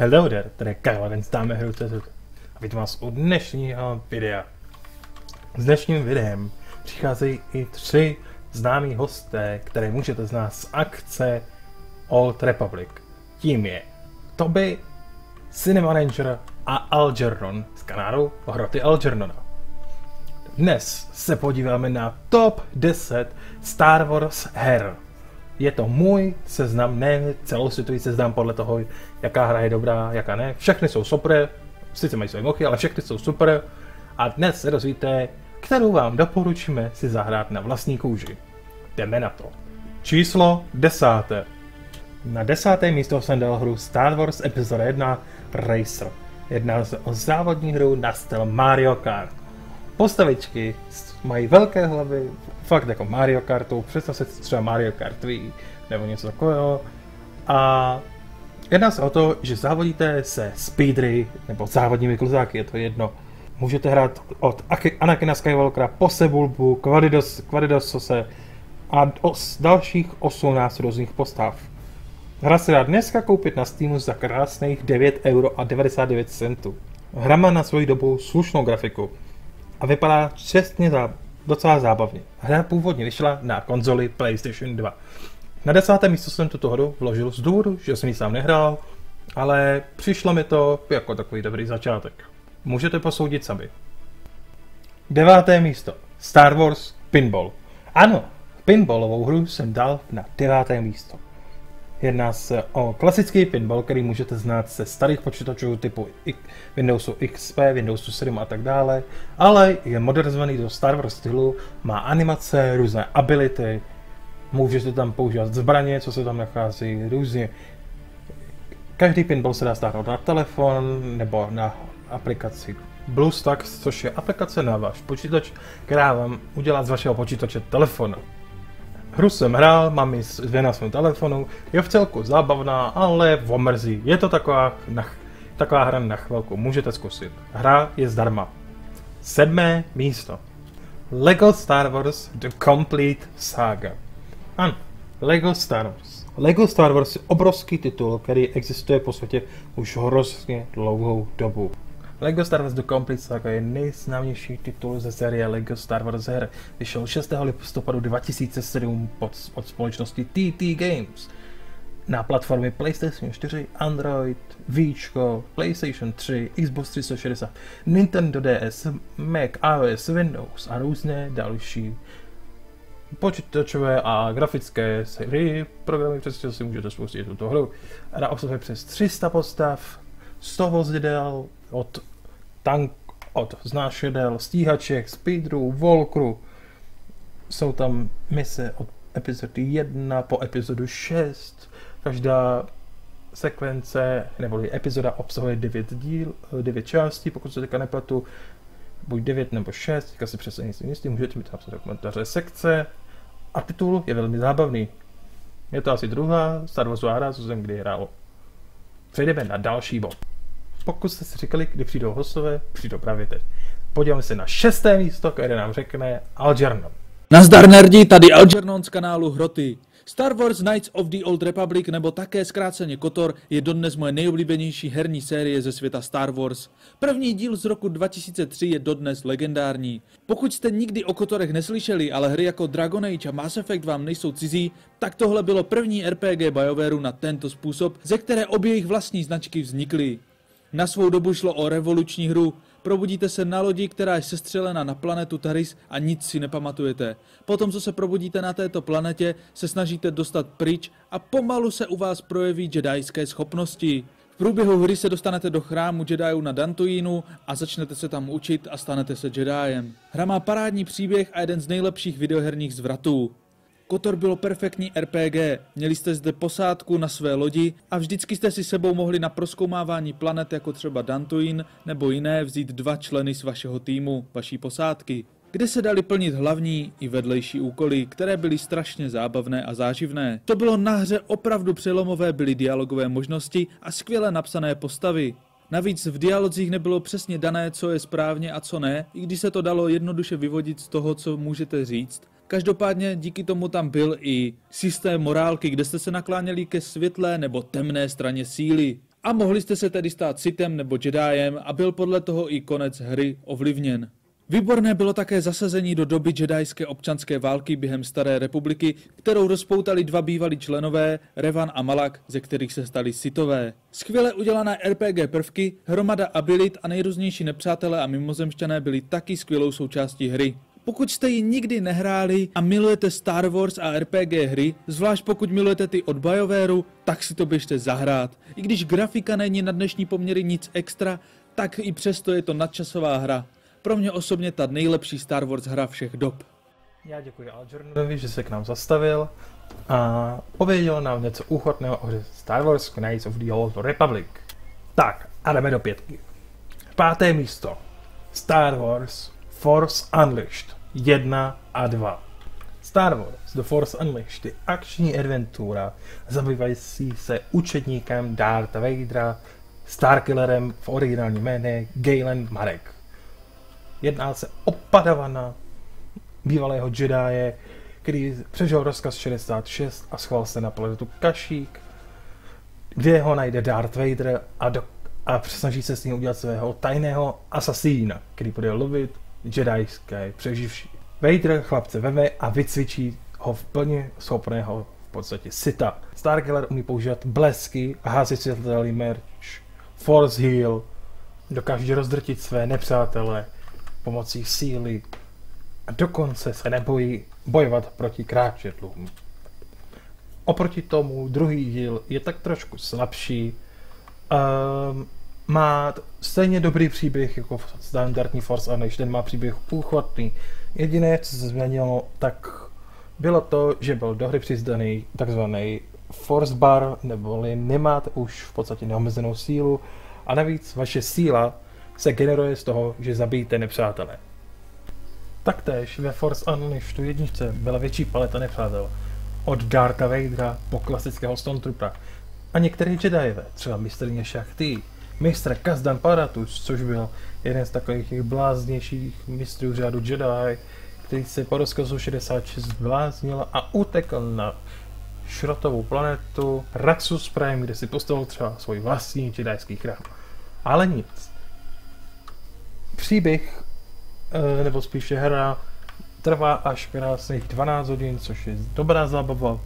Hello there, tady je Kyle, ten známe hru CZ. A vítám vás u dnešního videa. S dnešním videem přicházejí i tři známí hosté, které můžete znát z akce Old Republic. Tím je Toby, Cinema Ranger a Algernon z kanálu Hroty Algernona. Dnes se podíváme na top 10 Star Wars her. Je to můj seznam, ne celosvětový seznam podle toho, jaká hra je dobrá, jaká ne. Všechny jsou super, sice mají své mochy, ale všechny jsou super. A dnes se dozvíte, kterou vám doporučíme si zahrát na vlastní kůži. Jdeme na to. Číslo desáté. Na desáté místo jsem dal hru Star Wars Episode 1 Racer. Jedná se o závodní hru na styl Mario Kart. Postavičky mají velké hlavy, fakt jako Mario Kartu, představ si třeba Mario Kart Wii, nebo něco takového. A jedná se o to, že závodíte se speedry, nebo závodními kluzáky, je to jedno. Můžete hrát od Anakina Skywalkera po Sebulbu, Kvadidos, Kvadidosose a os, dalších 18 různých postav. Hra se dá dneska koupit na Steamu za krásných 9 euro a 99 centů. Hra má na svoji dobu slušnou grafiku a vypadá čestně za, docela zábavně. Hra původně vyšla na konzoli PlayStation 2. Na desátém místo jsem tuto hru vložil z důvodu, že jsem ji sám nehrál, ale přišlo mi to jako takový dobrý začátek. Můžete posoudit sami. Deváté místo. Star Wars Pinball. Ano, pinballovou hru jsem dal na deváté místo. Jedná se o klasický pinball, který můžete znát ze starých počítačů typu Windowsu XP, Windowsu 7 a tak dále, ale je modernizovaný do Star Wars stylu, má animace, různé ability, můžete tam používat zbraně, co se tam nachází, různě. Každý pinball se dá stáhnout na telefon nebo na aplikaci BlueStacks, což je aplikace na váš počítač, která vám udělá z vašeho počítače telefonu. Hru jsem hrál, mám ji dvě na svém telefonu, je v celku zábavná, ale omrzí. Je to taková, na, taková hra na chvilku, můžete zkusit. Hra je zdarma. Sedmé místo. LEGO Star Wars The Complete Saga. Ano, LEGO Star Wars. LEGO Star Wars je obrovský titul, který existuje po světě už hrozně dlouhou dobu. LEGO Star Wars The Complete Saga je nejznámější titul ze série LEGO Star Wars her. Vyšel 6. listopadu 2007 pod, od společnosti TT Games na platformě PlayStation 4, Android, Víčko, PlayStation 3, Xbox 360, Nintendo DS, Mac, iOS, Windows a různé další počítačové a grafické hry, programy, přes si můžete spustit tuto hru. Hra obsahuje přes 300 postav, 100 vozidel, od tank, od znášedel, stíhaček, speedrů, volkru. Jsou tam mise od epizody 1 po epizodu 6. Každá sekvence, nebo epizoda obsahuje 9 díl, 9 částí, pokud se teďka nepletu, buď 9 nebo 6, teďka si přesně nejsem jistý, můžete mi napsat do komentáře sekce. A titul je velmi zábavný. Je to asi druhá Star Wars hra, co jsem kdy hrál. Přejdeme na další bod. Pokud jste si říkali, kdy přijdou hostové, přijdou právě teď. Podíváme se na šesté místo, které nám řekne Algernon. Nazdar nerdi, tady Algernon z kanálu Hroty. Star Wars Knights of the Old Republic nebo také zkráceně KOTOR je dodnes moje nejoblíbenější herní série ze světa Star Wars. První díl z roku 2003 je dodnes legendární. Pokud jste nikdy o KOTORech neslyšeli, ale hry jako Dragon Age a Mass Effect vám nejsou cizí, tak tohle bylo první RPG BioWareu na tento způsob, ze které obě jejich vlastní značky vznikly. Na svou dobu šlo o revoluční hru. Probudíte se na lodi, která je sestřelena na planetu Taris a nic si nepamatujete. Potom, co se probudíte na této planetě, se snažíte dostat pryč a pomalu se u vás projeví jedajské schopnosti. V průběhu hry se dostanete do chrámu Jediů na Dantuínu a začnete se tam učit a stanete se Jediem. Hra má parádní příběh a jeden z nejlepších videoherních zvratů. Kotor bylo perfektní RPG, měli jste zde posádku na své lodi a vždycky jste si sebou mohli na proskoumávání planet jako třeba Dantuin nebo jiné vzít dva členy z vašeho týmu, vaší posádky kde se dali plnit hlavní i vedlejší úkoly, které byly strašně zábavné a záživné. To bylo na hře opravdu přelomové, byly dialogové možnosti a skvěle napsané postavy. Navíc v dialozích nebylo přesně dané, co je správně a co ne, i když se to dalo jednoduše vyvodit z toho, co můžete říct. Každopádně díky tomu tam byl i systém morálky, kde jste se nakláněli ke světlé nebo temné straně síly. A mohli jste se tedy stát Sithem nebo Jediem a byl podle toho i konec hry ovlivněn. Výborné bylo také zasazení do doby jedajské občanské války během Staré republiky, kterou rozpoutali dva bývalí členové, Revan a Malak, ze kterých se stali sitové. Skvěle udělané RPG prvky, hromada abilit a nejrůznější nepřátelé a mimozemšťané byli taky skvělou součástí hry. Pokud jste ji nikdy nehráli a milujete Star Wars a RPG hry, zvlášť pokud milujete ty od BioWareu, tak si to běžte zahrát. I když grafika není na dnešní poměry nic extra, tak i přesto je to nadčasová hra. Pro mě osobně ta nejlepší Star Wars hra všech dob. Já děkuji Algernovi, že se k nám zastavil a pověděl nám něco úchodného o hře Star Wars Knights of the Old Republic. Tak, a jdeme do pětky. Páté místo. Star Wars Force Unleashed 1 a 2. Star Wars The Force Unleashed je akční adventura zabývající se učetníkem Darth Vadera, Starkillerem v originálním jméně Galen Marek. Jedná se o padavana bývalého Jedi, který přežil rozkaz 66 a schoval se na planetu Kašík, kde ho najde Darth Vader a, do, a snaží se s ním udělat svého tajného asasína, který bude lovit jedajské přeživší. Vader chlapce veme a vycvičí ho v plně schopného v podstatě sita. Starkiller umí používat blesky a házet světelný merch, force heal, dokáže rozdrtit své nepřátele, pomocí síly a dokonce se nebojí bojovat proti kráčetlům. Oproti tomu druhý díl je tak trošku slabší, um, má stejně dobrý příběh jako standardní Force Unleashed, ten má příběh úchvatný. Jediné, co se změnilo, tak bylo to, že byl do hry přizdaný takzvaný Force Bar, neboli nemáte už v podstatě neomezenou sílu a navíc vaše síla se generuje z toho, že zabijíte nepřátele. Taktéž ve Force Unleashed jedničce byla větší paleta nepřátel. Od Dartha Vadera po klasického Stormtroopera a některé Jediové, třeba mistrně Shakti, mistr Kazdan Paratus, což byl jeden z takových těch bláznějších mistrů řádu Jedi, který se po rozkazu 66 bláznil a utekl na šrotovou planetu Raxus Prime, kde si postavil třeba svůj vlastní jedajský chrám. Ale nic příběh, eh, nebo spíše hra, trvá až krásných 12 hodin, což je dobrá zábava.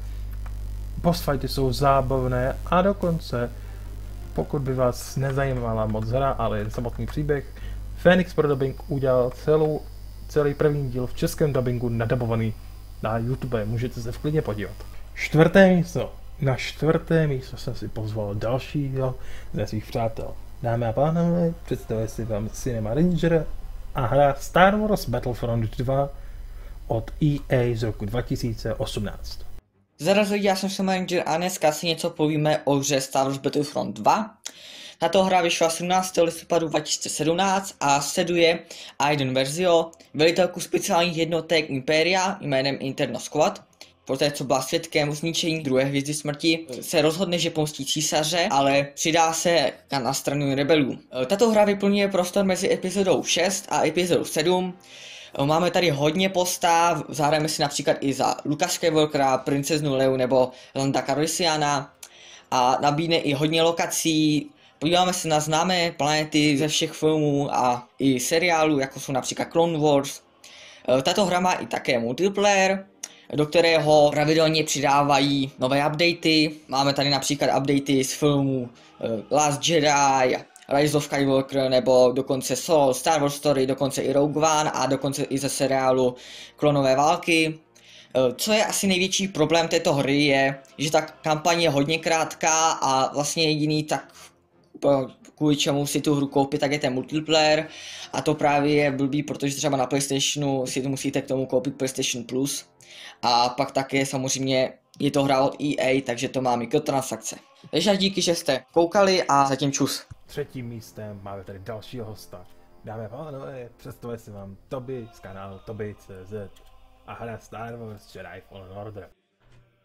Postfighty jsou zábavné a dokonce, pokud by vás nezajímala moc hra, ale jen samotný příběh, Phoenix Pro Dubbing udělal celou, celý první díl v českém dubbingu nadabovaný na YouTube, můžete se v klidně podívat. Čtvrté místo. Na čtvrté místo jsem si pozval dalšího ze svých přátel. Dámy a pánové, představuje si vám Cinema Ranger a hra Star Wars Battlefront 2 od EA z roku 2018. Zarazil já jsem Cinema Ranger a dneska si něco povíme o hře Star Wars Battlefront 2. Tato hra vyšla 17. listopadu 2017 a sleduje Aiden Versio, velitelku speciálních jednotek Imperia jménem Interno Squad, poté co byla svědkem zničení druhé hvězdy smrti, se rozhodne, že pomstí císaře, ale přidá se na stranu rebelů. Tato hra vyplňuje prostor mezi epizodou 6 a epizodou 7. Máme tady hodně postav, zahrajeme si například i za Luka Skywalkera, princeznu Leu nebo Landa Calrissiana a nabídne i hodně lokací, Podíváme se na známé planety ze všech filmů a i seriálů, jako jsou například Clone Wars. Tato hra má i také multiplayer, do kterého pravidelně přidávají nové updaty. Máme tady například updaty z filmů eh, Last Jedi, Rise of Skywalker nebo dokonce Solo, Star Wars Story, dokonce i Rogue One a dokonce i ze seriálu Klonové války. Eh, co je asi největší problém této hry je, že ta kampaň je hodně krátká a vlastně jediný tak kvůli čemu si tu hru koupit, tak je ten multiplayer a to právě je blbý, protože třeba na Playstationu si to musíte k tomu koupit PlayStation Plus a pak také samozřejmě je to hra od EA, takže to má mikrotransakce. Takže díky, že jste koukali a zatím čus. Třetím místem máme tady dalšího hosta. Dáme pánové, představuje si vám Toby z kanálu Toby.cz a hra Star Wars Jedi Fallen Order.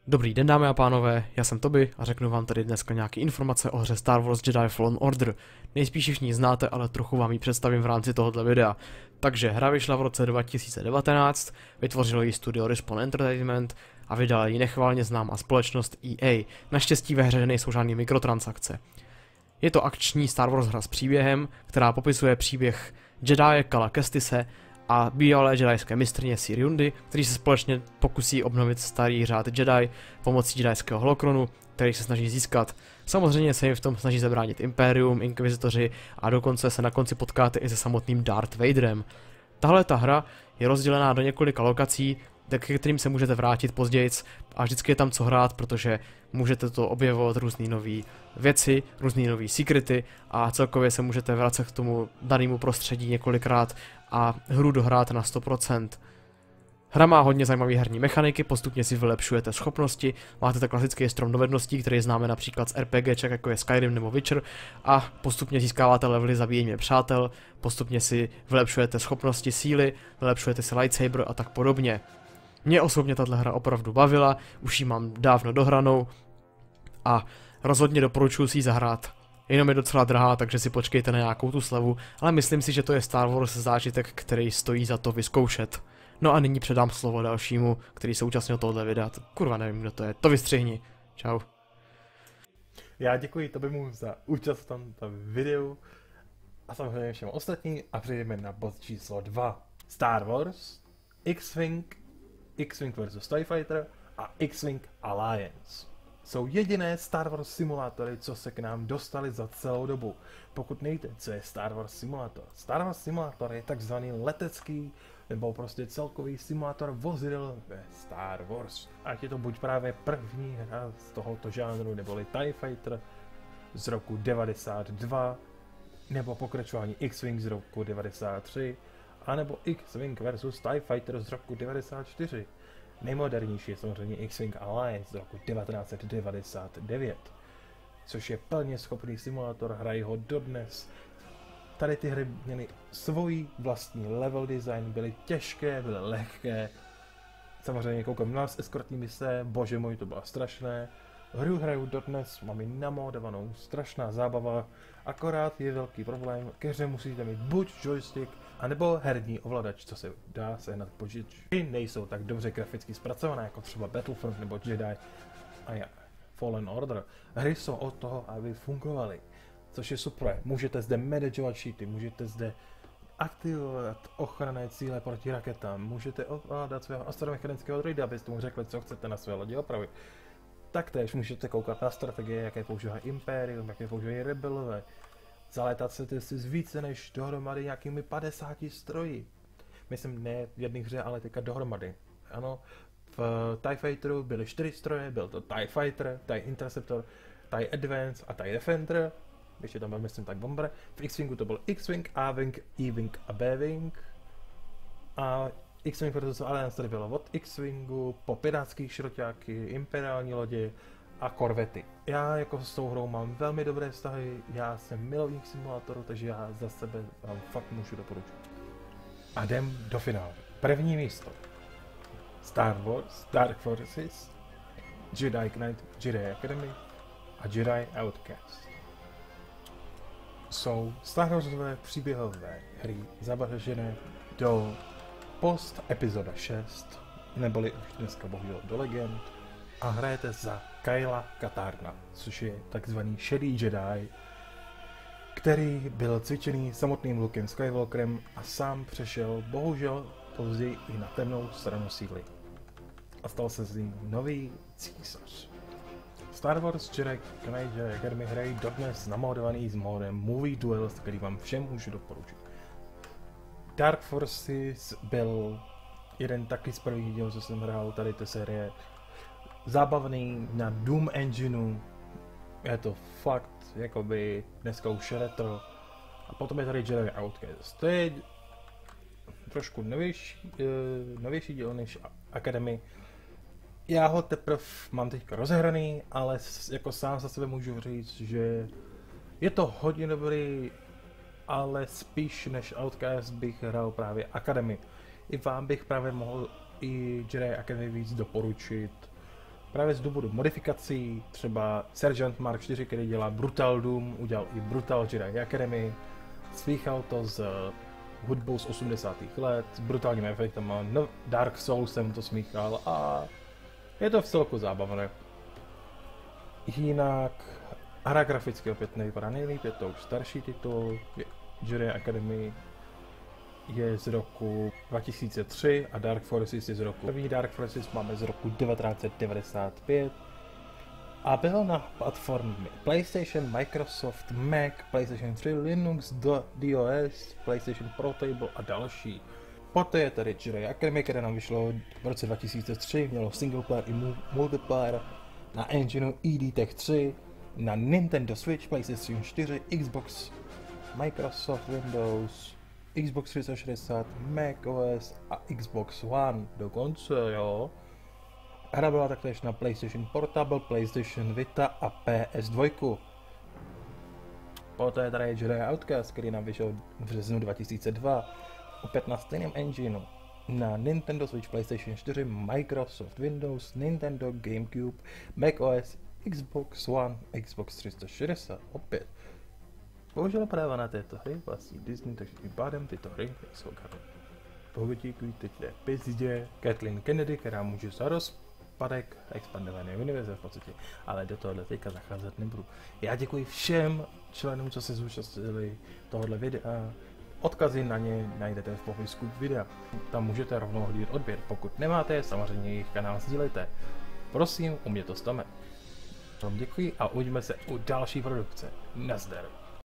Dobrý den dámy a pánové, já jsem Toby a řeknu vám tady dneska nějaké informace o hře Star Wars Jedi Fallen Order. Nejspíš všichni znáte, ale trochu vám ji představím v rámci tohoto videa. Takže hra vyšla v roce 2019, vytvořilo ji studio Respawn Entertainment a vydala ji nechválně známá společnost EA. Naštěstí ve hře nejsou žádné mikrotransakce. Je to akční Star Wars hra s příběhem, která popisuje příběh Jedi Kala Kestise a bývalé jedajské mistrně Siriundy, kteří se společně pokusí obnovit starý řád Jedi pomocí jedajského holokronu, který se snaží získat. Samozřejmě se jim v tom snaží zabránit Imperium, Inkvizitoři a dokonce se na konci potkáte i se samotným Darth Vaderem. Tahle ta hra je rozdělená do několika lokací, ke kterým se můžete vrátit později a vždycky je tam co hrát, protože můžete to objevovat různé nové věci, různé nové secrety a celkově se můžete vracet k tomu danému prostředí několikrát a hru dohrát na 100%. Hra má hodně zajímavé herní mechaniky, postupně si vylepšujete schopnosti, máte tak klasický strom dovedností, který známe například z RPG, jako je Skyrim nebo Witcher, a postupně získáváte levely zabíjení přátel, postupně si vylepšujete schopnosti síly, vylepšujete si lightsaber a tak podobně. Mě osobně tato hra opravdu bavila, už ji mám dávno dohranou a rozhodně doporučuji si ji zahrát. Jenom je docela drahá, takže si počkejte na nějakou tu slevu, ale myslím si, že to je Star Wars zážitek, který stojí za to vyzkoušet. No a nyní předám slovo dalšímu, který se účastnil tohoto videa. Kurva, nevím, kdo to je. To vystřihni. Čau. Já děkuji mu za účast v tomto videu a samozřejmě všem ostatní a přejdeme na bod číslo 2. Star Wars, X-Wing, X-Wing vs. TIE Fighter a X-Wing Alliance jsou jediné Star Wars simulátory, co se k nám dostali za celou dobu. Pokud nejde, co je Star Wars simulátor? Star Wars simulátor je takzvaný letecký nebo prostě celkový simulátor vozidel ve Star Wars. Ať je to buď právě první hra z tohoto žánru, neboli TIE Fighter z roku 92, nebo pokračování X-Wing z roku 93, anebo X-Wing versus TIE Fighter z roku 94. Nejmodernější je samozřejmě X-Wing Alliance z roku 1999, což je plně schopný simulátor, hrají ho dodnes. Tady ty hry měly svůj vlastní level design, byly těžké, byly lehké. Samozřejmě koukám na eskortní mise, bože můj, to bylo strašné. Hru hraju dodnes, mám ji namodovanou, strašná zábava, akorát je velký problém, ke hře musíte mít buď joystick, anebo herní ovladač, co se dá sehnat počítači. Nejsou tak dobře graficky zpracované, jako třeba Battlefront nebo Jedi a Fallen Order. Hry jsou od toho, aby fungovaly, což je super. Můžete zde manageovat sheety, můžete zde aktivovat ochranné cíle proti raketám, můžete ovládat svého astromechanického droida, abyste mu řekli, co chcete na své lodi opravit. Taktéž můžete koukat na strategie, jaké používá Imperium, jaké používají rebelové. Zalétat se si z více než dohromady nějakými 50 stroji. Myslím ne v jedné hře, ale teďka dohromady. Ano, v TIE Fighteru byly 4 stroje, byl to TIE Fighter, TIE Interceptor, TIE Advance a TIE Defender. Ještě tam byl, myslím, tak Bomber. V X-Wingu to byl X-Wing, A-Wing, E-Wing a B-Wing. A X-Wing vs. Alliance tady bylo od X-Wingu po pirátských šroťáky, imperiální lodi a korvety. Já jako s tou hrou mám velmi dobré vztahy, já jsem milovník simulátoru, takže já za sebe vám fakt můžu doporučit. A jdem do finále. První místo. Star Wars, Dark Forces, Jedi Knight, Jedi Academy a Jedi Outcast. Jsou Star Warsové příběhové hry zabažené do post epizoda 6, neboli už dneska bohužel do legend, a hrajete za Kyla Katarna, což je takzvaný šedý Jedi, který byl cvičený samotným Lukem Skywalkerem a sám přešel bohužel později i na temnou stranu síly. A stal se z ním nový císař. Star Wars Jedi Knight Academy hrají dodnes namodovaný s modem Movie Duels, který vám všem můžu doporučit. Dark Forces byl jeden taky z prvních dílů, co jsem hrál tady té série. Zábavný na Doom Engineu. Je to fakt, jakoby dneska už retro. A potom je tady Jedi Outcast. To je trošku novější, uh, novější díl než Academy. Já ho teprve mám teďka rozehraný, ale jako sám za sebe můžu říct, že je to hodně dobrý ale spíš než Outcast bych hrál právě Academy. I vám bych právě mohl i Jedi Academy víc doporučit. Právě z důvodu modifikací, třeba Sergeant Mark 4, který dělá Brutal Doom, udělal i Brutal Jedi Academy. Slychal to z hudbou z 80. let, s brutálním efektem, no, Dark Souls jsem to smíchal a je to v celku zábavné. Jinak Hra graficky opět nevypadá nejlíp, je to už starší titul, je Jedi Academy je z roku 2003 a Dark Forces je z roku. První Dark Forces máme z roku 1995 a byl na platformy PlayStation, Microsoft, Mac, PlayStation 3, Linux, DOS, PlayStation Portable a další. Poté je tady Jedi Academy, které nám vyšlo v roce 2003, mělo single player i multiplayer na engineu ED-Tech 3, na Nintendo Switch, PlayStation 4, Xbox, Microsoft Windows, Xbox 360, Mac OS a Xbox One dokonce, jo. Hra byla taktéž na PlayStation Portable, PlayStation Vita a PS2. Poté tady je Jedi Outcast, který nám vyšel v březnu 2002, opět na stejném engineu, na Nintendo Switch, PlayStation 4, Microsoft Windows, Nintendo Gamecube, Mac OS, Xbox One, Xbox 360, opět. Bohužel práva na této hry vlastní Disney, takže tím pádem tyto hry jsou Pohudíkují teď jde pizdě Kathleen Kennedy, která může za rozpadek expandované univerze v podstatě, ale do tohohle teďka zacházet nebudu. Já děkuji všem členům, co se zúčastnili tohohle videa. Odkazy na ně najdete v popisku videa. Tam můžete rovnou hodit odběr. Pokud nemáte, samozřejmě jejich kanál sdílejte. Prosím, u mě to stane. Vám děkuji a uvidíme se u další produkce. Nazdar.